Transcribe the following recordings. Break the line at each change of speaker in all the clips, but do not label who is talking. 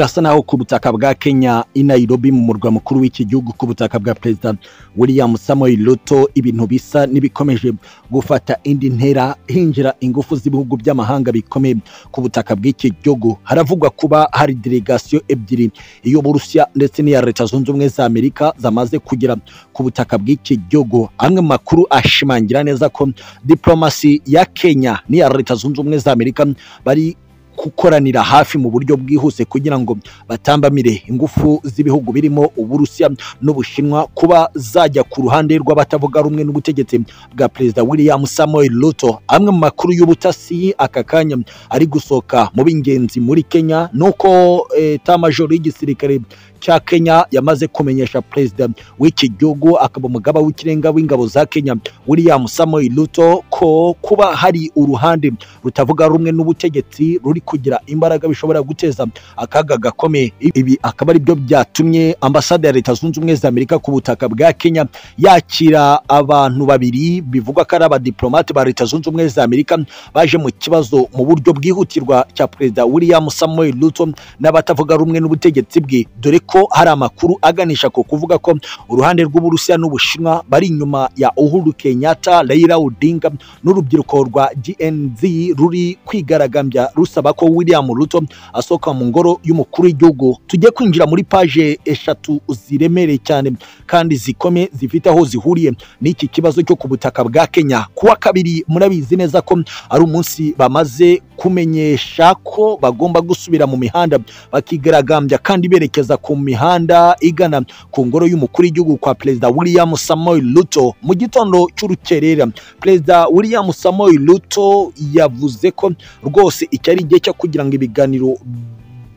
birasa naho ku butaka bwa Kenya i Nairobi mu murwa mukuru w'iki gihugu ku butaka bwa Perezida William Samoei Ruto ibintu bisa n'ibikomeje gufata indi ntera hinjira ingufu z'ibihugu by'amahanga bikomeye. Ku butaka bw'iki gihugu haravugwa kuba hari delegasiyo ebyiri iy'Uburusiya ndetse n'iya Leta Zunze Ubumwe za Amerika zamaze kugera ku butaka bw'iki gihugu amwe mu makuru ashimangira neza ko diplomasi ya Kenya n'iya Leta Zunze Ubumwe za Amerika bari gukoranira hafi mu buryo bwihuse kugira ngo batambamire ingufu z'ibihugu birimo Uburusiya n'Ubushinwa kuba zajya ku ruhande rw'abatavuga rumwe n'ubutegetsi bwa Perezida William Samoei Ruto. Amwe mu makuru y'ubutasi aka kanya ari gusohoka mu b'ingenzi muri Kenya nuko etamajoro y'igisirikare cya Kenya yamaze kumenyesha perezida w'iki gihugu akaba umugaba w'ikirenga w'ingabo za Kenya William Samoei Ruto ko kuba hari uruhande rutavuga rumwe n'ubutegetsi ruri kugira imbaraga bishobora guteza akaga gakomeye. Ibi akaba ari byo byatumye ambasade ya Leta Zunze Ubumwe za Amerika ku butaka bwa Kenya yakira abantu babiri bivugwa ko ari abadiplomate ba Leta Zunze Ubumwe za Amerika baje mu kibazo mu buryo bwihutirwa cya perezida William Samoei Ruto n'abatavuga rumwe n'ubutegetsi bwe. Dore ko hari amakuru aganisha ku kuvuga ko uruhande rw'Uburusiya n'Ubushinwa bari inyuma ya Uhuru Kenyatta Raila Odinga n'urubyiruko rwa GNZ ruri kwigaragambya rusaba ko William Ruto asohoka mu ngoro y'umukuru w'igihugu. Tujye kwinjira muri paje eshatu ziremereye cyane kandi zikomeye zifite aho zihuriye. N'iki kibazo cyo ku butaka bwa Kenya. Kuwa kabiri murabizi neza ko ari umunsi bamaze kumenyesha ko bagomba gusubira mu mihanda. Bakigaragambya kandi berekeza ku mihanda igana ku ngoro y'umukuru w'igihugu kwa perezida William Samoei Ruto mu gitondo cy'urukerera. Perezida William Samoei Ruto yavuze ko rwose iki ari igihe cyo kugira ngo ibiganiro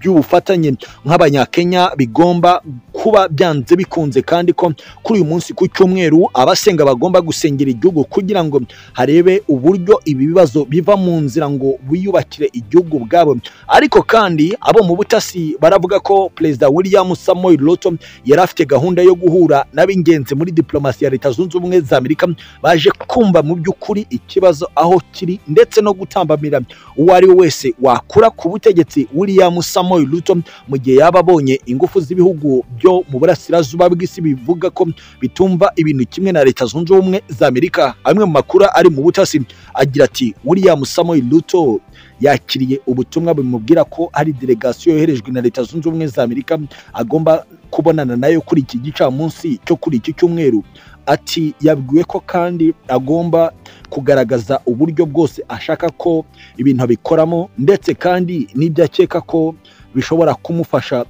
by'ubufatanye nk'abanyakenya bigomba kuba byanze bikunze kandi ko kuri uyu munsi ku cyumweru abasenga bagomba gusengera igihugu kugira ngo harebe uburyo ibi bibazo biva mu nzira ngo biyubakire igihugu bwabo. Ariko kandi abo mu butasi baravuga ko perezida William Samoei Ruto yari afite gahunda yo guhura n'ab'ingenzi muri diplomasi ya Leta Zunze Ubumwe za Amerika baje kumva mu by'ukuri ikibazo aho kiri ndetse no gutambamira uwo ari we wese wakura ku butegetsi William Samoei Ruto mu gihe yaba abonye ingufu z'ibihugu byo mu burasirazuba bw'isi bivuga ko bitumva ibintu kimwe na Leta Zunze Ubumwe za Amerika amwe mu makuru ari mu butasi agira ati William Samoei Ruto yakiriye ubutumwa bumubwira ko hari delegasiyo yoherejwe na Leta Zunze Ubumwe za Amerika agomba kubonana na yo kuri iki gicamunsi cyo kuri iki cyumweru. Ati yabwiwe ko kandi agomba kugaragaza uburyo bwose ashaka ko ibintu abikoramo ndetse kandi n'ibyo akeka ko bishobora kumufasha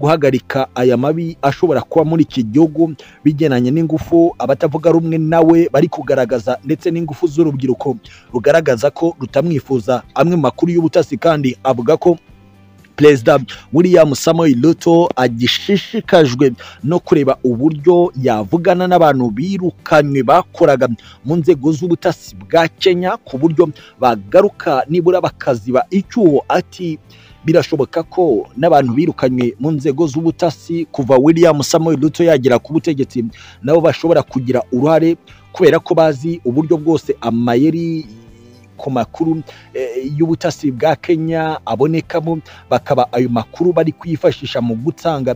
guhagarika aya mabi ashobora kuba muri iki gihugu bigenanye n'ingufu abatavuga rumwe nawe bari kugaragaza ndetse n'ingufu z'urubyiruko. Rugaragaza ko rutamwifuza. Amwe makuru y'ubutasi kandi avuga ko perezida William Samoei Ruto agishishikajwe no kureba uburyo yavugana n'abantu birukanywe bakoraga mu nzego z'ubutasi bwa Kenya ku buryo bagaruka nibura bakaziba icyuho. Ati birashoboka ko n'abantu birukanywe mu nzego z'ubutasi kuva William Samoei Ruto yagera ku butegetsi nabo bashobora kugira uruhare kubera ko bazi uburyo bwose amayeri ku makuru y'ubutasi bwa Kenya abonekamo bakaba ayo makuru bari kwifashisha mu gutanga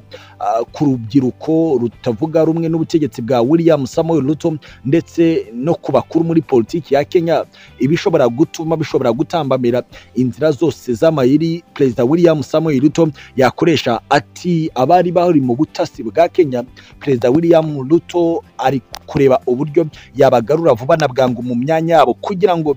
ku rubyiruko rutavuga rumwe n'ubutegetsi bwa William Samoei Ruto ndetse no ku bakuru muri politiki ya Kenya ibishobora gutuma bishobora gutambamira inzira zose z'amayeri perezida William Samoei Ruto yakoresha ati abari bari mu butasi bwa Kenya perezida William Ruto ari kureba uburyo yabagarura vuba na bwangu mu myanya yabo kugira ngo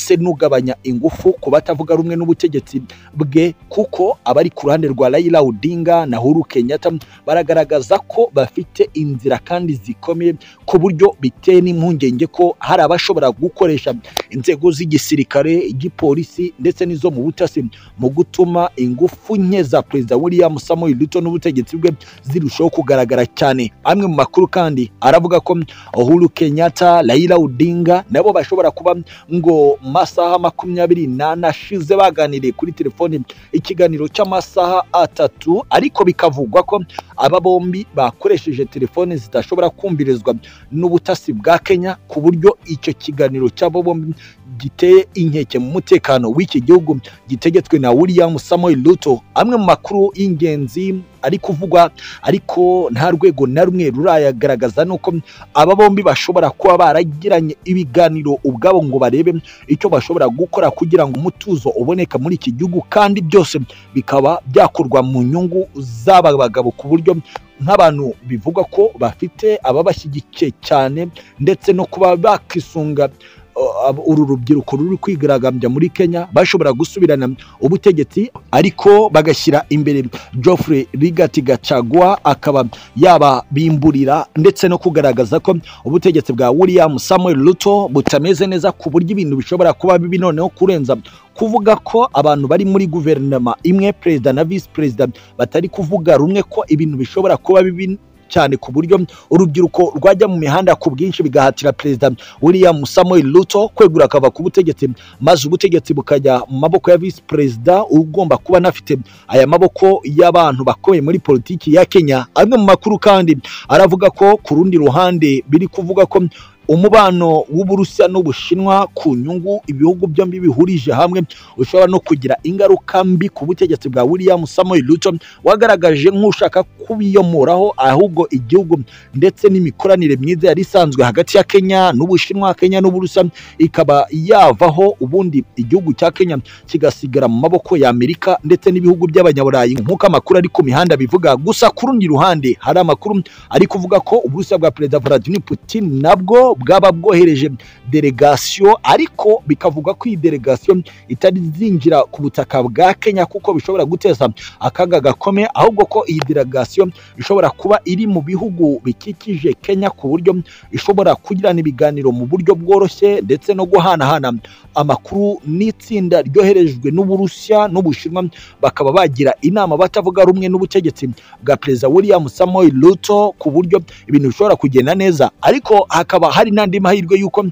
ase n'ugabanya ingufu ku batavuga rumwe n'ubutegetsi bwe kuko abari ku ruhande rwa Raila Odinga na Uhuru Kenyatta baragaragaza ko bafite inzira kandi zikomeye ku buryo biteye n'impungenge ko hari abashobora gukoresha inzego z'igisirikare igipolisi ndetse n'izo mu butasi mu gutuma ingufu nke za perezida William Samoei Ruto n'ubutegetsi bwe zirushaho kugaragara cyane. Amwe mu makuru kandi aravuga ko Uhuru Kenyatta Raila Odinga nabo bashobora kuba ngo masaha makumyabiri n'ane ashize baganiriye kuri telefoni ikiganiro cy'amasaha atatu ariko bikavugwa ko aba bombi bakoresheje telefoni zidashobora kumvirizwa n'ubutasi bwa Kenya ku buryo icyo kiganiro cy'abo bombi giteye inkeke mu mutekano w'iki gihugu gitegetswe na William Samoei Ruto. Amwe mu makuru y'ingenzi ari kuvugwa ariko nta rwego na rumwe rurayagaragaza nuko aba bombi bashobora kuba baragiranye ibiganiro ubwabo ngo barebe icyo bashobora gukora kugira ngo umutuzo uboneka muri iki gihugu kandi byose bikaba byakorwa mu nyungu z'aba bagabo ku buryo nk'abantu bivuga ko bafite ababashyigikiye cyane ndetse no kuba bakisunga uru rubyiruko ruri kwigaragambya muri Kenya bashobora gusubirana ubutegetsi ariko bagashyira imbere Geoffrey Rigati Gachagua akaba yababimburira ndetse no kugaragaza ko ubutegetsi bwa William Samuel Ruto butameze neza ku buryo ibintu bishobora kuba bibi. Noneho kurenza kuvuga ko abantu bari muri guverinoma imwe perezida na visi perezida batari kuvuga rumwe ko ibintu bishobora kuba bibi cyane ku buryo urubyiruko rwajya mu mihanda ku bwinshi bigahatira perezida William Samoei Ruto kwegura akava ku butegetsi maze ubutegetsi bukajya mu maboko ya visi perezida ugomba kuba anafite. Aya maboko y'abantu bakomeye muri politiki ya Kenya amwe mu makuru kandi aravuga ko ku rundi ruhande biri kuvuga ko umubano w'uburusiya n'ubushinwa ku nyungu ibihugu byombi bihurije hamwe ushobora no kugira ingaruka mbi ku butegetsi bwa William Samoei Ruto wagaragaje nk'ushaka kubiyomoraho ahubwo igihugu ndetse n'imikoranire myiza yari isanzwe hagati ya Kenya n'ubushinwa Kenya n'uburusiya ikaba yavaho ubundi igihugu cya Kenya kigasigara mu maboko ya Amerika ndetse n'ibihugu by'abanyaburayi. Nk'uko amakuru ari ku mihanda bivuga gusa ku rundi ruhande hari amakuru ari kuvuga ko uburusiya bwa perezida Vladimir Putin nabwo bwaba bwohereje delegasiyo ariko bikavuga ko iyi delegasiyo itari zinjira ku butaka bwa Kenya kuko bishobora guteza akaga gakomeye ahubwo ko iyi delegasiyo ishobora kuba iri mu bihugu bikikije Kenya ku buryo ishobora kugirana ibiganiro mu buryo bworoshye ndetse no guhanahana. Amakuru n'itsinda ryoherejwe n'Uburusiya n'Ubushinwa bakaba bagira inama batavuga rumwe n'ubutegetsi bwa perezida William Samoei Ruto ku buryo ibintu bishobora kugenda neza. Ariko hakaba hari n'andi mahirwe y'uko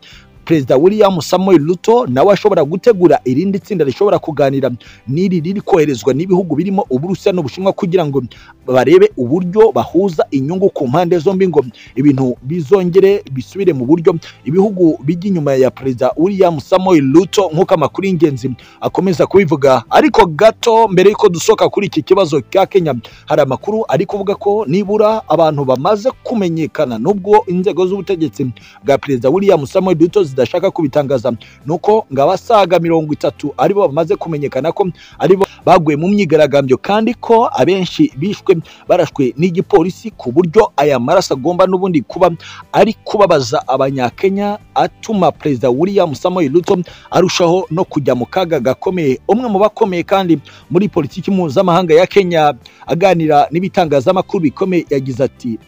perezida William Samoei Ruto nawe ashobora gutegura irindi tsinda rishobora kuganira. N'iri riri koherezwa n'ibihugu birimo Uburusiya n'Ubushinwa kugira ngo barebe uburyo bahuza inyungu ku mpande zombi ngo ibintu bizongere bisubire mu buryo. Ibihugu bijya inyuma ya perezida William Samoei Ruto nk'uko amakuru y'ingenzi akomeza kubivuga. Ariko gato mbere y'uko dusohoka kuri iki kibazo cya Kenya hari amakuru ari kuvuga ko nibura abantu bamaze kumenyekana nubwo inzego z'ubutegetsi bwa perezida William Samoei Ruto zidashaka kubitangaza. Nuko ngo abasaga mirongo itatu ari bo bamaze kumenyekana ko ari bo baguye mu myigaragambyo kandi ko abenshi bishwe barashwe n'igipolisi ku buryo aya maraso agomba n'ubundi kuba ari kubabaza abanyakenya atuma perezida William Samoei Ruto arushaho no kujya mu kaga gakomeye. Umwe mu bakomeye kandi muri politiki mpuzamahanga ya Kenya aganira n'ibitangazamakuru bikomeye yagize ati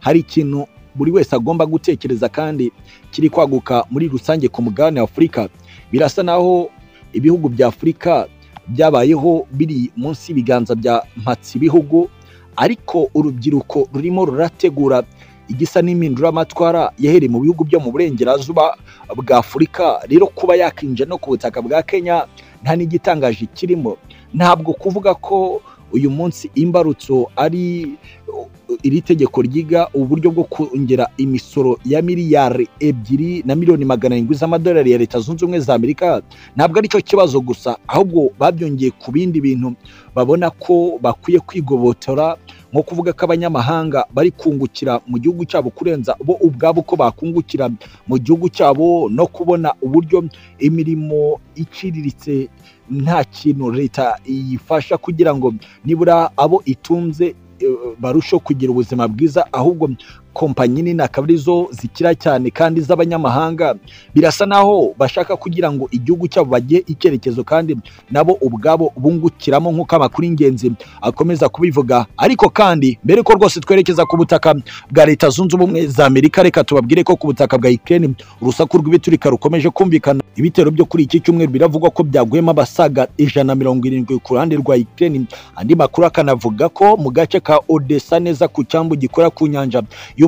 hari ikintu buri wese agomba gutekereza kandi kiri kwaguka muri rusange ku mugabane wa Afurika birasa naho ibihugu bya Afurika byabayeho biri munsi y'ibiganza bya mpatsi ibihugu ariko urubyiruko rurimo rurategura igisa n'impinduramatwara yahereye mu bihugu byo mu burengerazuba bwa Afurika rero kuba yakinjira no ku butaka bwa Kenya nta n'igitangaje kirimo. Ntabwo kuvuga ko uyu munsi imbarutso ari iri tegeko ryiga uburyo bwo kongera imisoro ya miliyari ebyiri na miliyoni magana arindwi z'amadolari ya leta zunze ubumwe za amerika ntabwo ari cyo kibazo gusa ahubwo babyongeye ku bindi bintu. Babona ko bakwiye kwigobotora nko kuvuga ko abanyamahanga bari kungukira mu gihugu cyabo kurenza bo ubwabo ko bakungukira mu gihugu cyabo no kubona uburyo imirimo iciriritse nta kintu leta yifasha kugira ngo nibura abo itunze barushaho kugira ubuzima bwiza ahubwo kompanyi nini akaba ari zo zikira cyane kandi z'abanyamahanga. Birasa naho bashaka kugira ngo igihugu cyabo bagiye icyerekezo kandi nabo ubwabo bungukiramo nk'uko amakuru y'ingenzi akomeza kubivuga. Ariko kandi mbere ko rwose twerekeza ku butaka bwa leta zunze ubumwe za amerika reka tubabwire ko ku butaka bwa ukraine urusaku rw'ibiturika rukomeje kumvikana. Ibitero byo kuri iki cyumweru biravugwa ko byaguyemo abasaga ijana na mirongo irindwi ku ruhande rwa ukraine. Andi makuru akanavuga ko mu gace ka odessa neza ku cyambu gikora ku nyanja.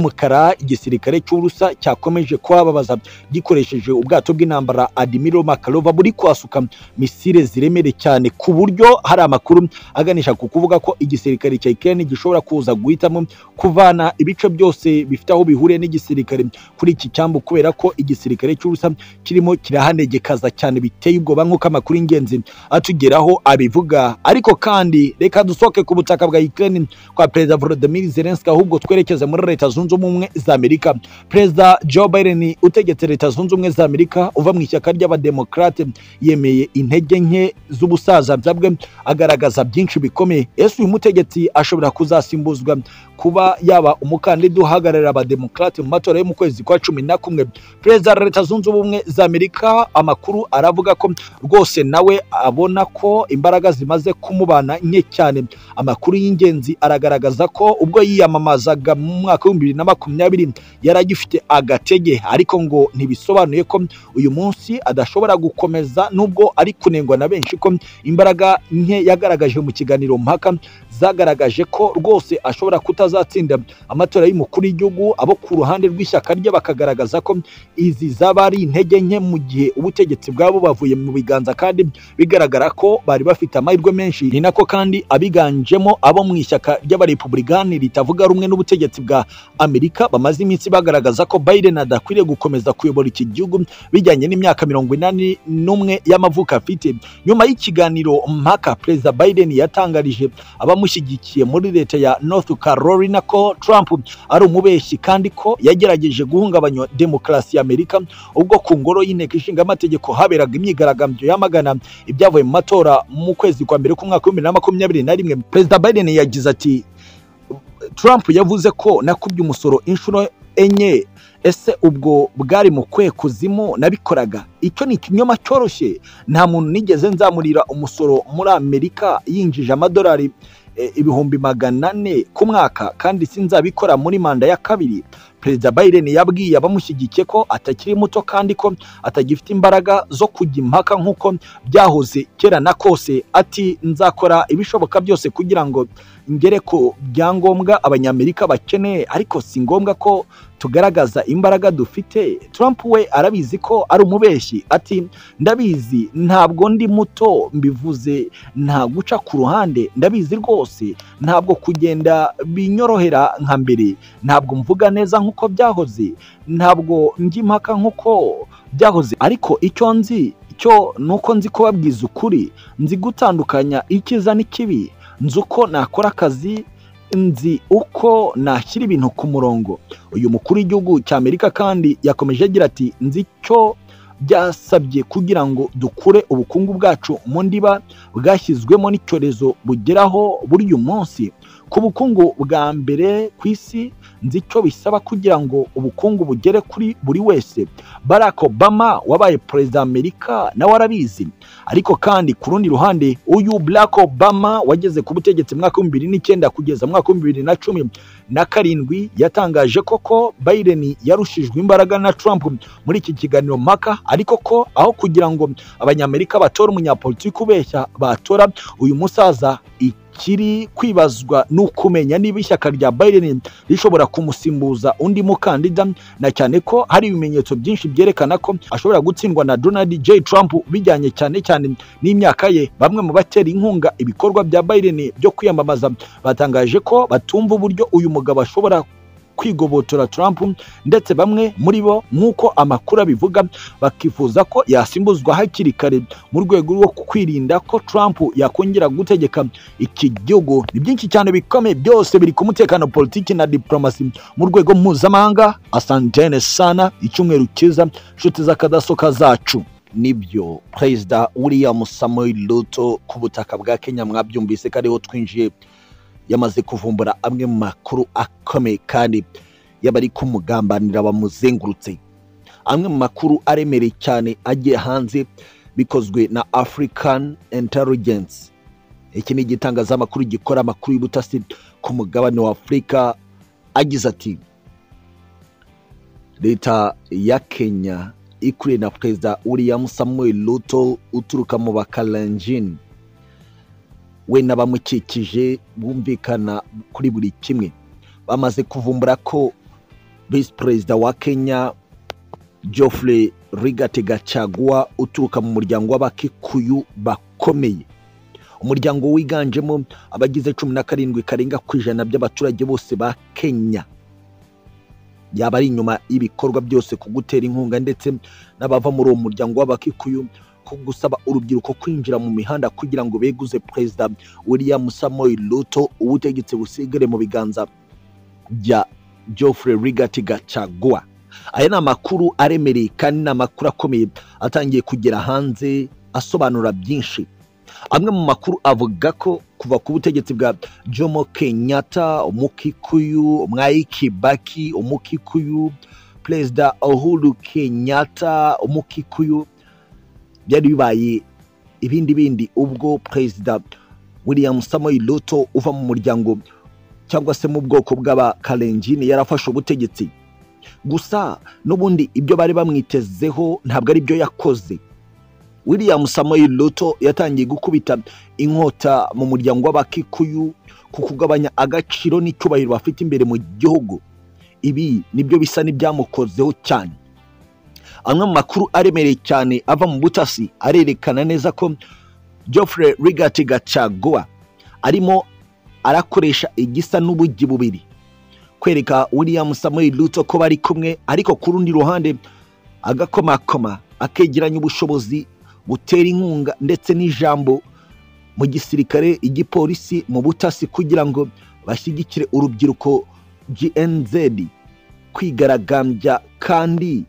Y'umukara igisirikare cy'uburusa cyakomeje kuhababaza gikoresheje ubwato bw'intambara adimiro makarova buri kwasuka misile ziremereye cyane ku buryo hari amakuru aganisha ku kuvuga ko igisirikare cya Ukraine gishobora kuza guhitamo kuvana ibice byose bifite aho bihuriye n'igisirikare. Kuri iki cyambu kubera ko igisirikare cy'uburusa kirimo kirahanegekaza cyane biteye ubwoba nk'uko amakuru y'ingenzi atugeraho abivuga. Ariko kandi reka dusohoke ku butaka bwa Ukraine kwa perezida Volodymyr Zelensky ahubwo twerekeze muri leta zunze ubumwe za Amerika perezida Joe Biden utegetse leta zunze ubumwe za Amerika uva mu ishyaka ry'abademokrate yemeye intege nke z'ubusaza bwe agaragaza byinshi bikomeye. Ese uyu mutegetsi ashobora kuzasimbuzwa kuba yaba umukandida uhagararira abademokrate mu matora yo mu kwezi kwa cumi na kumwe. Perezida wa leta zunze ubumwe za Amerika amakuru aravuga ko rwose nawe abona ko imbaraga zimaze kumubana nke cyane. Amakuru y'ingenzi aragaragaza ko ubwo yiyamamazaga mu mwaka w'ibihumbi bibiri na makumyabiri yari agifite agatege. Ariko ngo ntibisobanuye ko uyu munsi adashobora gukomeza nubwo ari kunengwa na benshi ko imbaraga nke yagaragaje mu kiganiro mpaka zagaragaje ko rwose ashobora kutazatsinda amatora y'umukuru w'igihugu abo ku ruhande rw'ishyaka rye bakagaragaza ko izi zaba ari intege nke mu gihe ubutegetsi bwabo bavuye mu biganza kandi bigaragara ko bari bafite amahirwe menshi. Ni nako kandi abiganjemo abo mu ishyaka ry'abarepublikani ritavuga rumwe n'ubutegetsi bwa Amerika bamaze iminsi bagaragaza ko Biden adakwiriye gukomeza kuyobora iki gihugu bijyanye n'imyaka mirongo inani n'umwe y'amavuko afite. Nyuma y'ikiganiro mpaka perezida Biden yatangarije abamushyigikiye muri leta ya North Carolina ko Trump ari umubeshyi kandi ko yagerageje guhungabanya demokarasi ya Amerika ubwo ku ngoro y'inteko ishinga amategeko haberaga imyigaragambyo yamagana ibyavuye mu matora mu kwezi kwa mbere k'umwaka w'ibihumbi bibiri na makumyabiri na rimwe. Perezida Biden yagize ati Trump yavuze ko nakubye umusoro inshuro enye ese ubwo bwari mu kwe kuzimu nabikoraga? Icyo ni ikinyoma cyoroshye. Nta muntu nigeze nzamurira umusoro muri amerika yinjije amadolari ibihumbi magana ane ku mwaka kandi sinzabikora muri manda ya kabiri. Perezida Biden yabwiye abamushyigikiye ko atakiri muto kandi ko atagifite imbaraga zo kujya impaka nk'uko byahoze kera na kose. Ati nzakora ibishoboka byose kugira ngo ngere ku byangombwa abanyamerika bakeneye ariko si ngombwa ko tugaragaza imbaraga dufite. Trump we arabizi ko ari umubeshyi ati ndabizi ntabwo ndi muto. Mbivuze nta guca ku ruhande. Ndabizi rwose ntabwo kugenda binyorohera nka mbere. Ntabwo mvuga neza nk'uko byahoze. Ntabwo njya impaka nk'uko byahoze. Ariko icyo nzi cyo ni uko nzi kubabwiza ukuri. Nzi gutandukanya icyiza n'ikibi. Nzi uko nakora akazi nzi uko nashyira ibintu ku murongo. Uyu mukuru w'igihugu cya amerika kandi yakomeje agira ati nzi icyo byasabye kugira ngo dukure ubukungu bwacu mu ndiba bwashyizwemo n'icyorezo bugeraho buri uyu munsi. Ku bukungu bwa mbere ku isi nzi icyo bisaba kugira ngo ubukungu bugere kuri buri wese. Barack obama wabaye perezida wa amerika nawe arabizi. Ariko kandi ku rundi ruhande uyu barack obama wageze ku butegetsi mwaka w'ibihumbi bibiri n'icyenda kugeza mwaka w'ibihumbi bibiri na cumi na karindwi yatangaje koko biden yarushijwe imbaraga na trump. Muri iki kiganiro mpaka ariko ko aho kugira ngo abanyamerika batore umunyapolitiki ubeshya batora uyu musaza kiri kwibazwa ni ukumenya niba ishyaka rya Biden rishobora kumusimbuza undi mukandida na cyane ko hari ibimenyetso byinshi byerekana ko ashobora gutsindwa na Donald J. Trump bijyanye cyane cyane n'imyaka ye. Bamwe mu batera inkunga ibikorwa bya Biden byo kwiyamamaza batangaje ko batumva uburyo uyu mugabo ashobora kwigobotora Trump ndetse bamwe muri bo nk'uko amakuru abivuga bakifuza ko yasimbuzwa hakiri kare mu rwego rwo kwirinda ko Trump yakongera gutegeka iki gihugu. Ni byinshi cyane bikomeye byose biri ku mutekano politiki na diplomasi. Mu rwego mpuzamahanga asantene sana icyumweru cyiza inshuti z'akadasoka zacu. Nibyo perezida william samuel ruto ku butaka bwa kenya mwabyumvise ko ariho twinjiye. Yamaze kuvumbura amwe mu makuru akomeye kandi y'abari kumugambanira bamuzengurutse. Amwe mu makuru aremereye cyane agiye hanze bikozwe na african intelligence. Iki ni igitangazamakuru gikora amakuru y'ubutasi ku mugabane wa afurika agize ati leta ya kenya ikuriye na perezida william samuel ruto uturuka mu bakaranjini we n'abamukikije bumvikana kuri buri kimwe. Bamaze kuvumbura ko visi perezida wa kenya geoffrey rigate gacagua uturuka mu muryango w'abakikuyu bakomeye. Umuryango wiganjemo abagize cumi na karindwi karenga ku ijana by'abaturage bose ba kenya. Yaba ari inyuma y'ibikorwa byose ku gutera inkunga ndetse n'abava muri uwo muryango w'abakikuyu ku gusaba urubyiruko kwinjira mu mihanda kugira ngo beguze perezida william samoei ruto ubutegetsi busigare mu biganza bya geoffrey rigati gacagua aya ni amakuru aremereye kandi ni amakuru akomeye atangiye kugera hanze asobanura byinshi. Amwe mu makuru avuga ko kuva ku butegetsi bwa jomo kenyatta umukikuyu mwai kibaki umukikuyu perezida uhuru kenyatta umukikuyu byari bibaye ibindi bindi ubwo perezida william samoei ruto uva mu muryango cyangwa se mu bwoko bw'abakarenjini yarafashe ubutegetsi. Gusa n'ubundi ibyo bari bamwitezeho ntabwo ari byo yakoze. William samoei ruto yatangiye gukubita inkota mu muryango w'abakikuyu ku kugabanya agaciro n'icyubahiro bafite imbere mu gihugu. Ibi ni byo bisa n'ibyamukozeho cyane. Amwe mu makuru aremereye cyane ava mu butasi arerekana neza ko geoffrey rigati gacagua arimo arakoresha igisa n'ubugi bubiri. Kwereka william samuel ruto ko bari kumwe ariko ku rundi ruhande agakomakoma akegeranya ubushobozi butera inkunga ndetse n'ijambo mu gisirikare igipolisi mu butasi kugira ngo bashyigikire urubyiruko gnz kwigaragambya kandi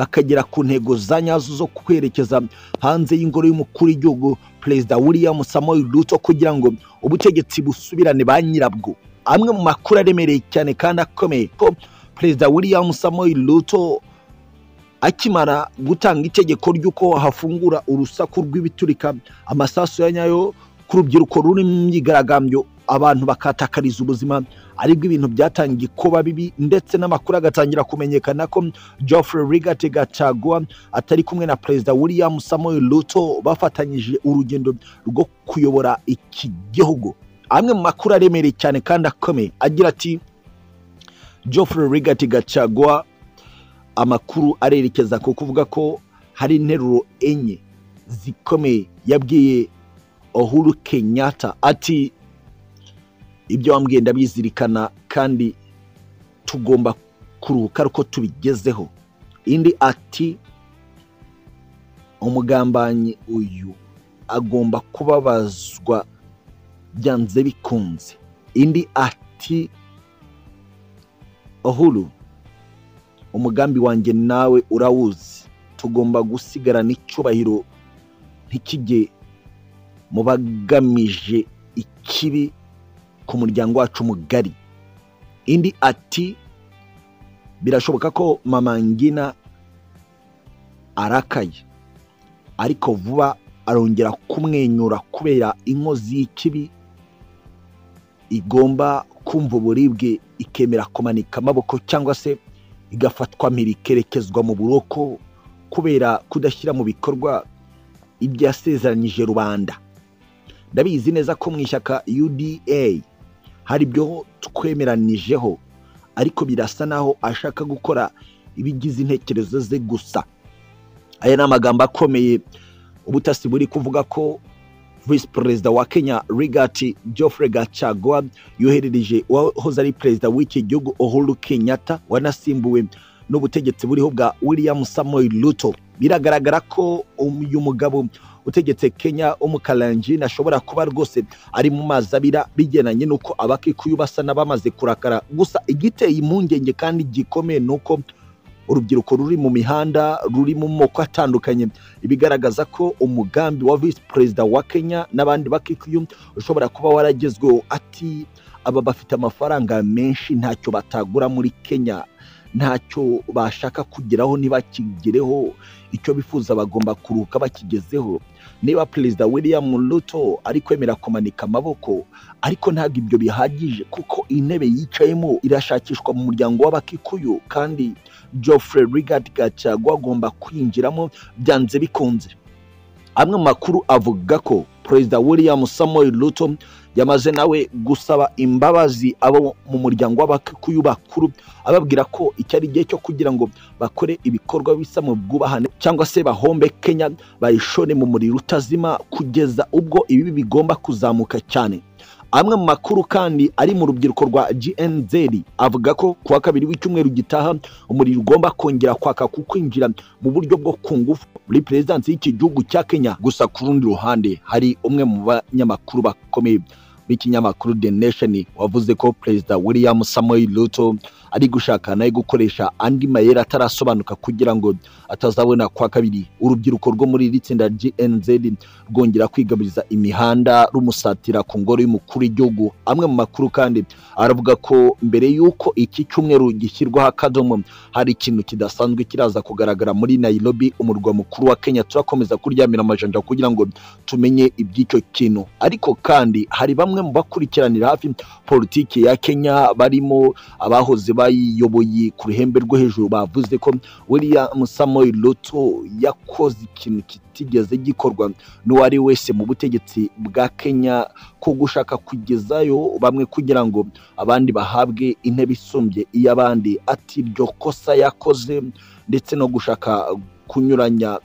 bakagera ku ntego za nyazo zo kwerekeza hanze y'ingoro y'umukuru w'igihugu perezida william samuel ruto kugira ngo ubutegetsi busubirane ba nyirabwo. Amwe mu makuru aremereye cyane kandi akomeye ko perezida william samuel ruto akimara gutanga itegeko ry'uko hafungura urusaku rw'ibiturika amasasu ya nyayo ku rubyiruko ruri mu myigaragambyo abantu bakatakariza ubuzima ari bwo ibintu byatangiye kuba bibi ndetse n'amakuru agatangira kumenyekana ko geoffrey rigate gacagua atari kumwe na perezida william samuel ruto bafatanyije urugendo rwo kuyobora iki gihugu. Amwe mu makuru aremereye cyane kandi akomeye agira ati geoffrey rigate gacagua amakuru arerekeza ku kuvuga ko hari interuro enye zikomeye yabwiye uhuru kenyatta. Ati ibyo wambwiye ndabizirikana kandi tugomba kuruhuka ariko tubigezeho. Indi ati umugambanyi uyu agomba kubabazwa byanze bikunze. Indi ati uhuru umugambi wanjye nawe urawuzi. Tugomba gusigarana icyubahiro ntikijye mu bagamije ikibi ku muryango wacu mugari. Indi ati birashoboka ko mama ngina arakaye. Ariko vuba arongera kumwenyura kubera inkozi y'ikibi igomba kumva uburibwe ikemera kumanika amaboko cyangwa se igafatwa mpiri ikerekezwa mu buroko kubera kudashyira mu bikorwa ibyo yasezeranyije rubanda. Ndabizi neza ko mu ishyaka uda hari ibyo twemeranijeho ariko birasa naho ashaka gukora ibigize intekerezo ze gusa. Aya ni amagambo akomeye. Ubutasi buri kuvuga ko visi perezida wa kenya rigati geoffrey gacagua yoherereje uwahoze ari perezida w'iki gihugu uhuru kenyatta wanasimbuwe. N'ubutegetsi buriho bwa william samuel ruto. Biragaragara ko uyu mugabo utegetse kenya umukaranjini ashobora kuba rwose ari mu mazi abira bigendanye n'uko abakikuyu basa n'abamaze kurakara. Gusa igiteye impungenge kandi gikomeye ni uko urubyiruko ruri mu mihanda ruri mu moko atandukanye. Ibigaragaza ko umugambi wa visi perezida wa kenya n'abandi bakikuyu ushobora kuba waragezweho. Ati aba bafite amafaranga menshi ntacyo batagura muri kenya. Ntacyo bashaka kugeraho ntibakigereho. Icyo bifuza bagomba kuruhuka bakigezeho. Niba perezida william ruto ari kwemera kumanika amaboko ariko ntabwo ibyo bihagije kuko intebe yicayemo irashakishwa mu muryango w'abakikuyu kandi geoffrey rigard gacagwa agomba kwinjiramo byanze bikunze. Amwe mu makuru avuga ko perezida william samuel ruto yamaze nawe gusaba imbabazi abo mu muryango w'abakikuyu bakuru ababwira ko iki ari igihe cyo kugira ngo bakore ibikorwa bisa mu bwubahane cyangwa se bahombe kenya bayishore mu muriro utazima kugeza ubwo ibi bigomba kuzamuka cyane. Amwe mu makuru kandi ari mu rubyiruko rwa GNZ avuga ko kuwa kabiri w'icyumweru gitaha umuriro ugomba kongera kwaka ku kwinjira mu buryo bwo ku ngufu muri perezidansi y'iki gihugu cya Kenya. Gusa ku rundi ruhande hari umwe mu banyamakuru bakomeye. B'ikinyamakuru The Nation wavuze ko perezida William Samoei Ruto ari gushaka nawe gukoresha andi mayeri atarasobanuka kugira ngo atazabona kwa kabiri. Urubyiruko rwo muri iri tsinda GNZ rwongera kwigabiriza imihanda rumusatira ku ngoro y'umukuru w'igihugu. Amwe mu makuru kandi aravuga ko mbere y'uko iki cyumweru gishyirwaho akadomo hari ikintu kidasanzwe kiraza kugaragara muri Nairobi. Umurwa mukuru wa Kenya turakomeza kuryamira amajanja kugira ngo tumenye iby'icyo kintu. Ariko kandi hari bamwe mu bakurikiranira hafi politiki ya Kenya barimo abahoze bayiyoboye ku ruhembe rwo hejuru bavuze ko William Samoei Ruto yakoze ikintu kitigeze gikorwa n'uwari wese mu butegetsi bwa Kenya ko gushaka kugezayo bamwe kugira ngo abandi bahabwe intebe isumbye iy'abandi. Ati iryo kosa yakoze ndetse no gushaka kunyuranya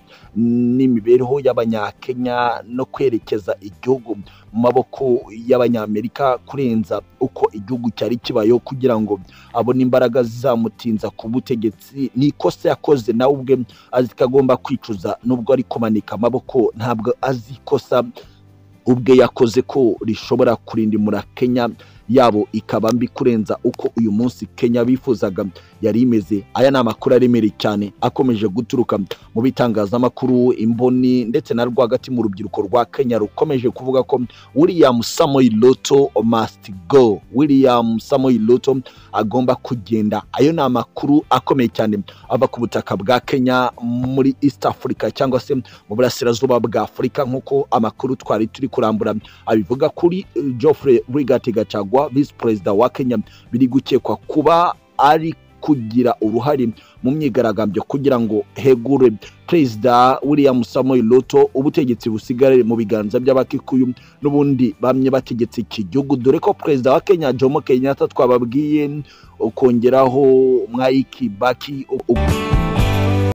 n'imibereho y'abanyakenya no kwerekeza igihugu mu maboko y'abanyamerika kurenza uko igihugu cyari kibayeho kugira ngo abone imbaraga zizamutinza ku butegetsi. Ni ikosa yakoze nawe ubwe azi ko agomba kwicuza nubwo ari kumanika amaboko ntabwo azi ikosa ubwe yakoze ko rishobora kurindimura kenya. Yabo ikaba mbi kurenza uko uyu munsi kenya bifuzaga. Yari imeze aya ni amakuru aremereye cyane akomeje guturuka mu bitangazamakuru imboni ndetse na rwagati mu rubyiruko rwa kenya rukomeje kuvuga ko william samoei loto must go. William samoei loto agomba kugenda. Ayo ni amakuru akomeye cyane. Ava ku butaka bwa kenya muri east africa cyangwa se mu burasirazuba bwa afurika nk'uko amakuru twari turi kurambura abivuga kuri geoffrey rigati gacagwa visi perezida wa kenya biri gukekwa kuba ari kugira uruhare mu myigaragambyo kugira ngo hegure perezida william samoei ruto ubutegetsi busigare mu biganza by'abakikuyu n'ubundi bamye bategetse iki gihugu. Dore ko perezida wa kenya jomo kenyatta twababwiye ukongeraho mwayiki baki